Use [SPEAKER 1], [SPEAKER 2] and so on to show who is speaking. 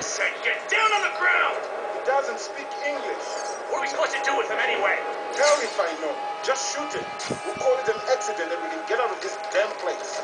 [SPEAKER 1] Get down on the ground!
[SPEAKER 2] He doesn't speak English.
[SPEAKER 1] What are we supposed to do with him anyway?
[SPEAKER 2] Tell if I know. Just shoot him. We'll call it an accident and we can get out of this damn place.